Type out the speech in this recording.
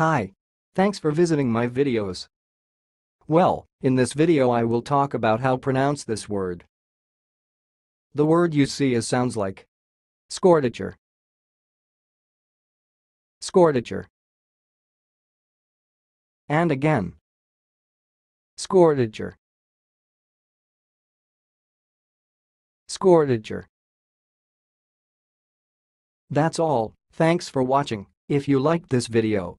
Hi. Thanks for visiting my videos. Well, in this video I will talk about how pronounce this word. The word you see is sounds like scordature, scordature, and again scordature, scordature. That's all, thanks for watching. If you liked this video,